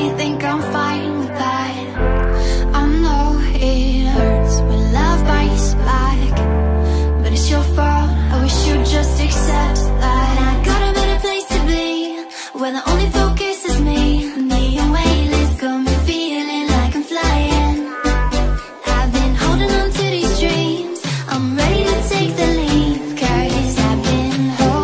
call I think I'm fine with that. I know it hurts when love bites back But it's your fault, I wish you'd just accept that. I got a better place to be Where the only focus is me. Me feeling like I'm flying. I've been holding on to these dreams. I'm ready to take the I've been holding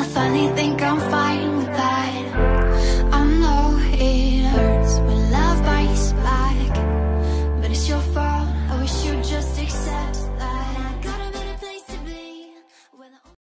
I finally think I'm fine